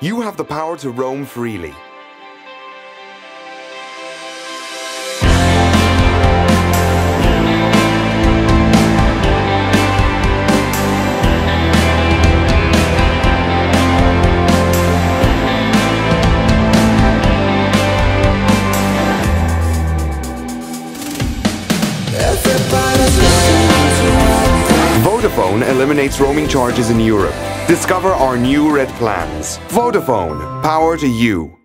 You have the power to roam freely. Vodafone eliminates roaming charges in Europe. Discover our new red plans. Vodafone, power to you.